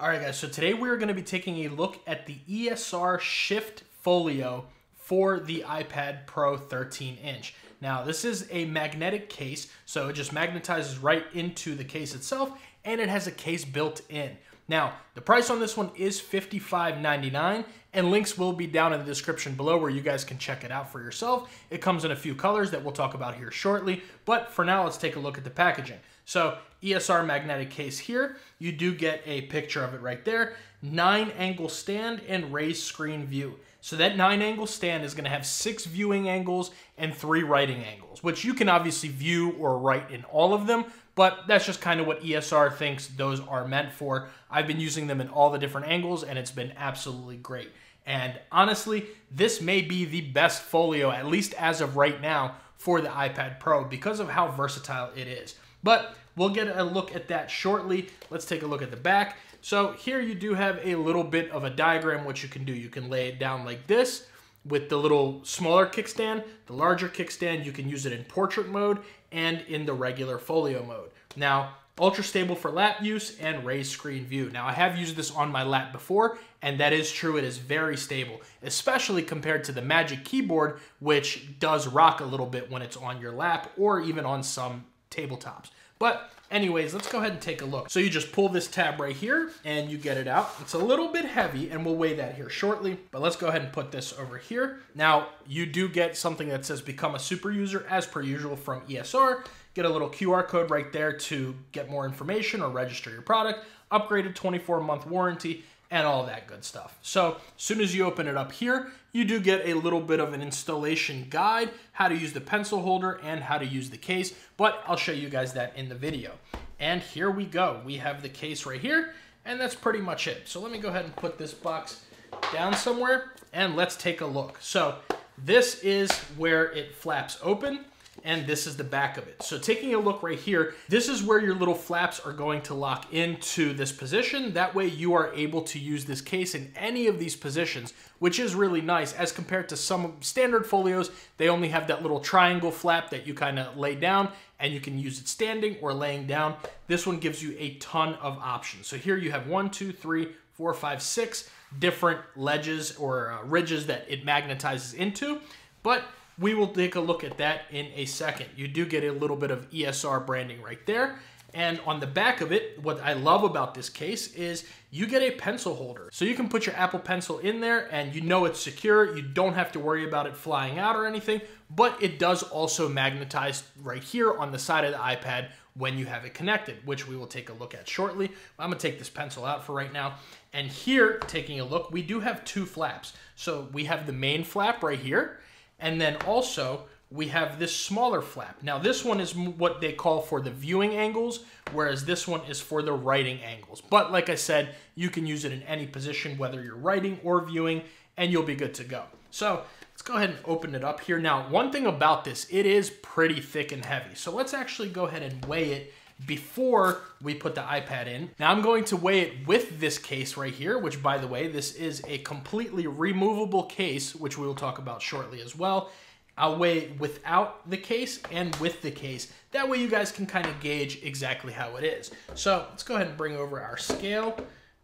All right, guys, so today we're going to be taking a look at the ESR Shift Folio for the iPad Pro 13 inch. Now, this is a magnetic case, so it just magnetizes right into the case itself, and it has a case built in. Now, the price on this one is $55.99, and links will be down in the description below where you guys can check it out for yourself. It comes in a few colors that we'll talk about here shortly, but for now, let's take a look at the packaging. So ESR magnetic case here, you do get a picture of it right there. Nine angle stand and raised screen view. So that nine angle stand is gonna have six viewing angles and three writing angles, which you can obviously view or write in all of them, but that's just kind of what ESR thinks those are meant for. I've been using them in all the different angles and it's been absolutely great. And honestly, this may be the best folio, at least as of right now, for the iPad Pro because of how versatile it is. But we'll get a look at that shortly. Let's take a look at the back. So here you do have a little bit of a diagram, what you can do. You can lay it down like this with the little smaller kickstand. The larger kickstand, you can use it in portrait mode and in the regular folio mode. Now, ultra stable for lap use and raised screen view. Now, I have used this on my lap before, and that is true. It is very stable, especially compared to the Magic Keyboard, which does rock a little bit when it's on your lap or even on some tabletops. But anyways, let's go ahead and take a look. So you just pull this tab right here and you get it out. It's a little bit heavy and we'll weigh that here shortly, but let's go ahead and put this over here. Now you do get something that says become a super user as per usual from ESR. Get a little QR code right there to get more information or register your product, upgraded 24 month warranty, and all that good stuff. So as soon as you open it up here, you do get a little bit of an installation guide, how to use the pencil holder and how to use the case, but I'll show you guys that in the video. And here we go. We have the case right here, and that's pretty much it. So let me go ahead and put this box down somewhere, and let's take a look. So this is where it flaps open and this is the back of it. So taking a look right here, this is where your little flaps are going to lock into this position. That way you are able to use this case in any of these positions, which is really nice as compared to some standard folios. They only have that little triangle flap that you kind of lay down and you can use it standing or laying down. This one gives you a ton of options. So here you have one, two, three, four, five, six different ledges or uh, ridges that it magnetizes into. But we will take a look at that in a second. You do get a little bit of ESR branding right there. And on the back of it, what I love about this case is you get a pencil holder. So you can put your Apple Pencil in there and you know it's secure. You don't have to worry about it flying out or anything, but it does also magnetize right here on the side of the iPad when you have it connected, which we will take a look at shortly. I'm gonna take this pencil out for right now. And here, taking a look, we do have two flaps. So we have the main flap right here, and then also we have this smaller flap. Now this one is what they call for the viewing angles, whereas this one is for the writing angles. But like I said, you can use it in any position, whether you're writing or viewing, and you'll be good to go. So let's go ahead and open it up here. Now, one thing about this, it is pretty thick and heavy. So let's actually go ahead and weigh it before we put the iPad in. Now I'm going to weigh it with this case right here, which by the way, this is a completely removable case, which we will talk about shortly as well. I'll weigh it without the case and with the case. That way you guys can kind of gauge exactly how it is. So let's go ahead and bring over our scale.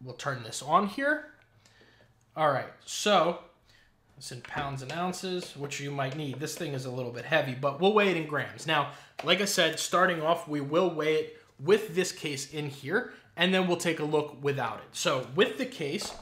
We'll turn this on here. All right, so it's in pounds and ounces, which you might need. This thing is a little bit heavy, but we'll weigh it in grams. Now, like I said, starting off, we will weigh it with this case in here, and then we'll take a look without it. So with the case,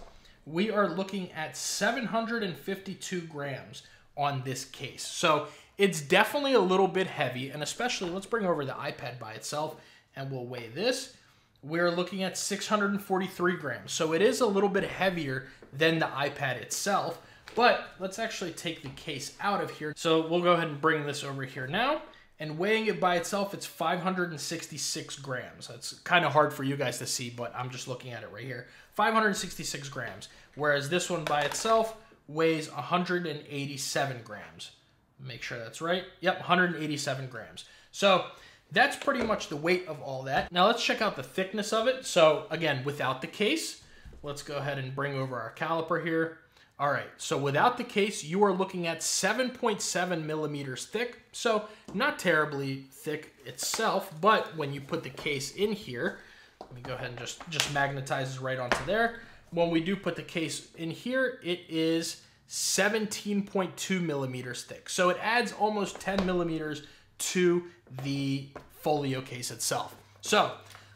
we are looking at 752 grams on this case. So it's definitely a little bit heavy, and especially, let's bring over the iPad by itself, and we'll weigh this. We're looking at 643 grams. So it is a little bit heavier than the iPad itself, but let's actually take the case out of here. So we'll go ahead and bring this over here now. And weighing it by itself, it's 566 grams. That's kind of hard for you guys to see, but I'm just looking at it right here. 566 grams. Whereas this one by itself weighs 187 grams. Make sure that's right. Yep, 187 grams. So that's pretty much the weight of all that. Now let's check out the thickness of it. So again, without the case, let's go ahead and bring over our caliper here. All right, so without the case, you are looking at 7.7 millimeters thick. So not terribly thick itself, but when you put the case in here, Let me go ahead and just, just magnetizes right onto there. When we do put the case in here, it is 17.2 millimeters thick. So it adds almost 10 millimeters to the folio case itself. So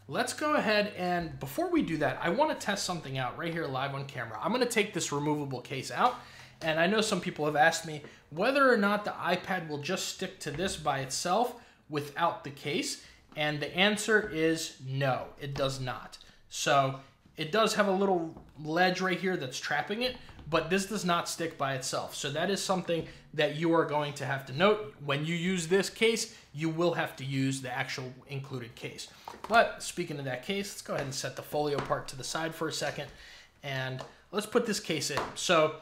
let's go ahead and before we do that, I want to test something out right here live on camera. I'm going to take this removable case out. And I know some people have asked me whether or not the iPad will just stick to this by itself without the case. And the answer is no, it does not. So it does have a little ledge right here that's trapping it, but this does not stick by itself. So that is something that you are going to have to note. When you use this case, you will have to use the actual included case. But speaking of that case, let's go ahead and set the folio part to the side for a second. And let's put this case in. So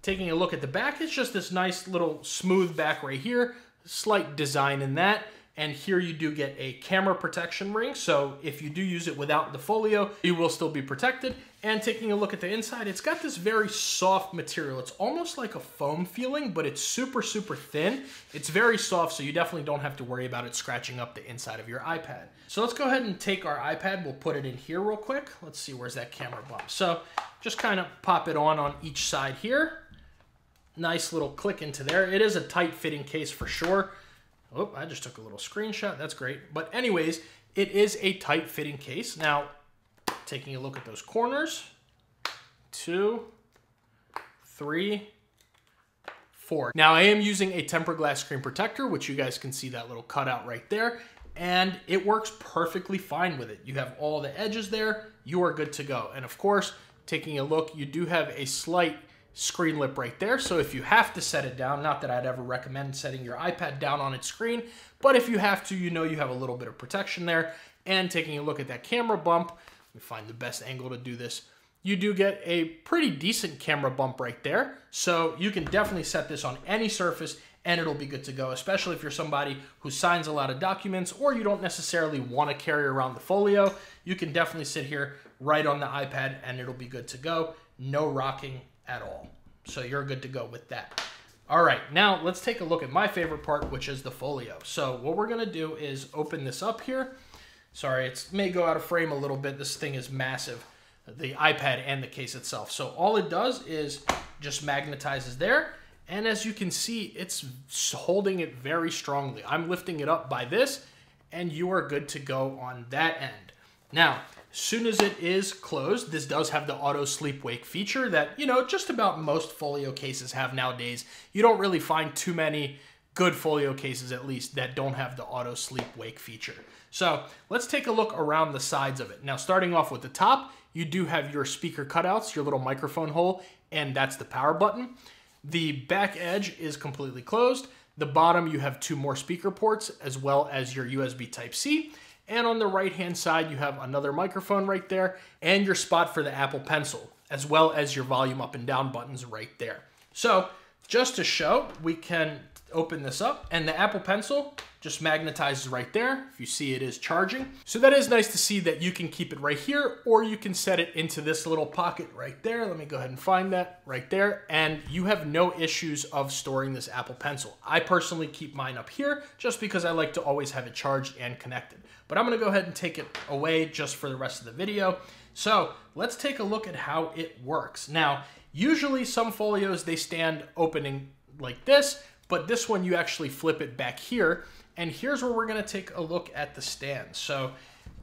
taking a look at the back, it's just this nice little smooth back right here. Slight design in that. And here you do get a camera protection ring. So if you do use it without the folio, you will still be protected. And taking a look at the inside, it's got this very soft material. It's almost like a foam feeling, but it's super, super thin. It's very soft, so you definitely don't have to worry about it scratching up the inside of your iPad. So let's go ahead and take our iPad. We'll put it in here real quick. Let's see, where's that camera bump? So just kind of pop it on on each side here. Nice little click into there. It is a tight fitting case for sure. Oh, I just took a little screenshot. That's great. But anyways, it is a tight fitting case. Now, taking a look at those corners, two, three, four. Now I am using a temper glass screen protector, which you guys can see that little cutout right there, and it works perfectly fine with it. You have all the edges there, you are good to go. And of course, taking a look, you do have a slight screen lip right there. So if you have to set it down, not that I'd ever recommend setting your iPad down on its screen, but if you have to, you know you have a little bit of protection there. And taking a look at that camera bump, me find the best angle to do this. You do get a pretty decent camera bump right there. So you can definitely set this on any surface and it'll be good to go, especially if you're somebody who signs a lot of documents or you don't necessarily want to carry around the folio. You can definitely sit here right on the iPad and it'll be good to go. No rocking, at all. So you're good to go with that. All right, now let's take a look at my favorite part, which is the folio. So what we're gonna do is open this up here. Sorry, it may go out of frame a little bit. This thing is massive, the iPad and the case itself. So all it does is just magnetizes there. And as you can see, it's holding it very strongly. I'm lifting it up by this, and you are good to go on that end. Now, soon as it is closed, this does have the auto sleep wake feature that, you know, just about most folio cases have nowadays. You don't really find too many good folio cases, at least, that don't have the auto sleep wake feature. So let's take a look around the sides of it. Now, starting off with the top, you do have your speaker cutouts, your little microphone hole, and that's the power button. The back edge is completely closed. The bottom, you have two more speaker ports as well as your USB Type-C. And on the right hand side, you have another microphone right there and your spot for the Apple Pencil, as well as your volume up and down buttons right there. So just to show, we can open this up and the Apple Pencil just magnetizes right there. If you see it is charging. So that is nice to see that you can keep it right here or you can set it into this little pocket right there. Let me go ahead and find that right there. And you have no issues of storing this Apple Pencil. I personally keep mine up here just because I like to always have it charged and connected. But I'm gonna go ahead and take it away just for the rest of the video. So let's take a look at how it works. Now, usually some folios, they stand opening like this, but this one you actually flip it back here. And here's where we're gonna take a look at the stand. So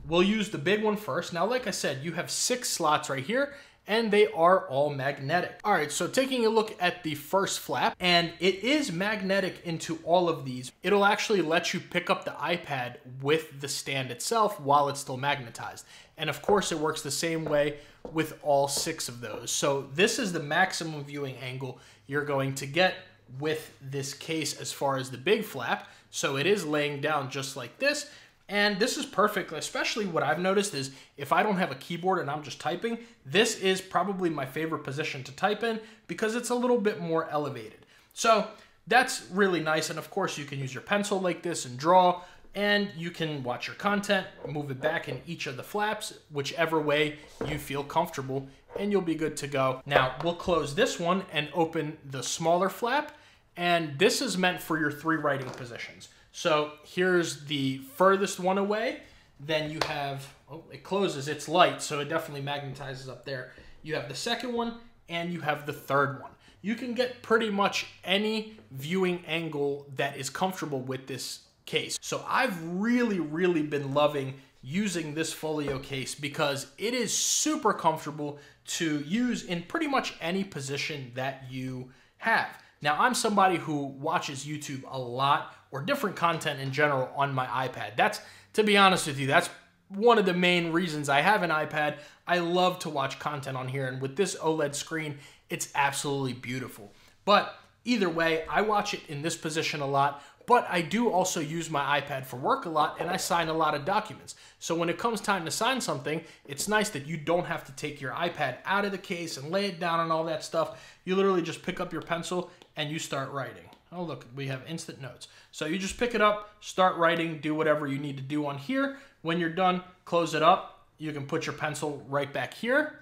we'll use the big one first. Now, like I said, you have six slots right here and they are all magnetic. All right, so taking a look at the first flap, and it is magnetic into all of these. It'll actually let you pick up the iPad with the stand itself while it's still magnetized. And of course, it works the same way with all six of those. So this is the maximum viewing angle you're going to get with this case as far as the big flap. So it is laying down just like this, and this is perfect, especially what I've noticed is if I don't have a keyboard and I'm just typing, this is probably my favorite position to type in because it's a little bit more elevated. So that's really nice. And of course you can use your pencil like this and draw and you can watch your content, move it back in each of the flaps, whichever way you feel comfortable and you'll be good to go. Now we'll close this one and open the smaller flap. And this is meant for your three writing positions. So here's the furthest one away. Then you have, oh, it closes, it's light, so it definitely magnetizes up there. You have the second one, and you have the third one. You can get pretty much any viewing angle that is comfortable with this case. So I've really, really been loving using this folio case because it is super comfortable to use in pretty much any position that you have. Now, I'm somebody who watches YouTube a lot or different content in general on my iPad. That's, to be honest with you, that's one of the main reasons I have an iPad. I love to watch content on here, and with this OLED screen, it's absolutely beautiful. But either way, I watch it in this position a lot, but I do also use my iPad for work a lot and I sign a lot of documents. So when it comes time to sign something, it's nice that you don't have to take your iPad out of the case and lay it down and all that stuff. You literally just pick up your pencil and you start writing. Oh, look, we have instant notes. So you just pick it up, start writing, do whatever you need to do on here. When you're done, close it up. You can put your pencil right back here.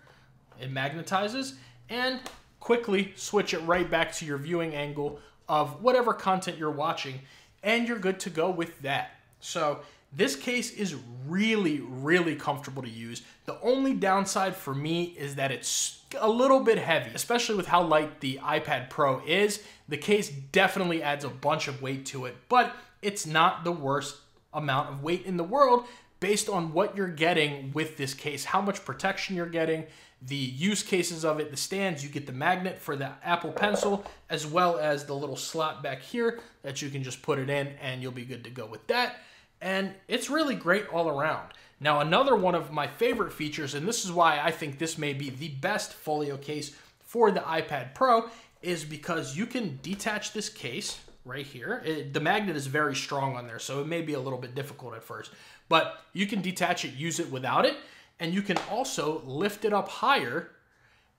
It magnetizes and quickly switch it right back to your viewing angle of whatever content you're watching, and you're good to go with that. So this case is really, really comfortable to use. The only downside for me is that it's a little bit heavy, especially with how light the iPad Pro is. The case definitely adds a bunch of weight to it, but it's not the worst amount of weight in the world based on what you're getting with this case, how much protection you're getting, the use cases of it, the stands, you get the magnet for the Apple Pencil, as well as the little slot back here that you can just put it in and you'll be good to go with that. And it's really great all around. Now, another one of my favorite features, and this is why I think this may be the best folio case for the iPad Pro, is because you can detach this case right here. It, the magnet is very strong on there, so it may be a little bit difficult at first, but you can detach it, use it without it, and you can also lift it up higher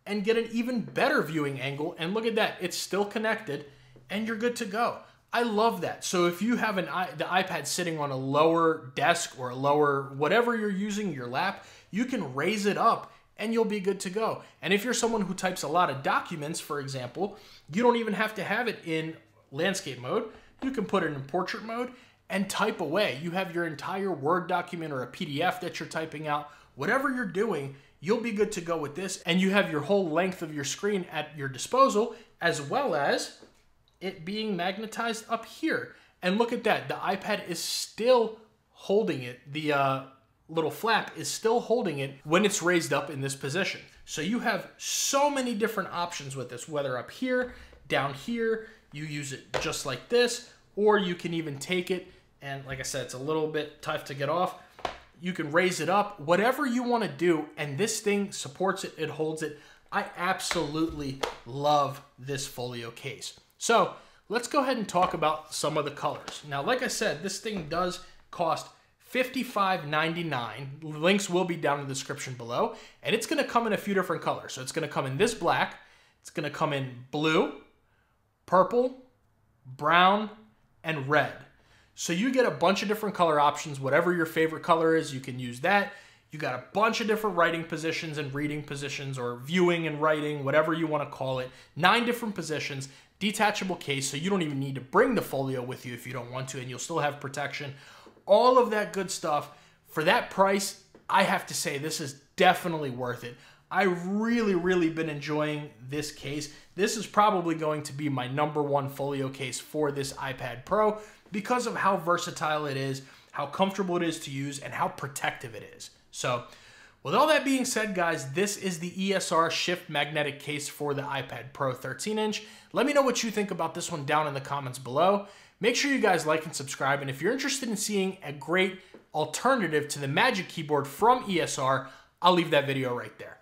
and get an even better viewing angle. And look at that, it's still connected and you're good to go. I love that. So if you have an the iPad sitting on a lower desk or a lower whatever you're using your lap, you can raise it up and you'll be good to go. And if you're someone who types a lot of documents, for example, you don't even have to have it in landscape mode. You can put it in portrait mode and type away. You have your entire Word document or a PDF that you're typing out. Whatever you're doing, you'll be good to go with this. And you have your whole length of your screen at your disposal, as well as it being magnetized up here. And look at that, the iPad is still holding it. The uh, little flap is still holding it when it's raised up in this position. So you have so many different options with this, whether up here, down here, you use it just like this, or you can even take it, and like I said, it's a little bit tough to get off. You can raise it up, whatever you want to do, and this thing supports it, it holds it. I absolutely love this folio case. So let's go ahead and talk about some of the colors. Now, like I said, this thing does cost $55.99. Links will be down in the description below. And it's going to come in a few different colors. So it's going to come in this black. It's going to come in blue, purple, brown, and red. So you get a bunch of different color options. Whatever your favorite color is, you can use that. You got a bunch of different writing positions and reading positions or viewing and writing, whatever you want to call it. Nine different positions, detachable case, so you don't even need to bring the folio with you if you don't want to, and you'll still have protection. All of that good stuff. For that price, I have to say this is definitely worth it. I've really, really been enjoying this case. This is probably going to be my number one folio case for this iPad Pro because of how versatile it is, how comfortable it is to use, and how protective it is. So, with all that being said, guys, this is the ESR Shift Magnetic Case for the iPad Pro 13 inch. Let me know what you think about this one down in the comments below. Make sure you guys like and subscribe, and if you're interested in seeing a great alternative to the Magic Keyboard from ESR, I'll leave that video right there.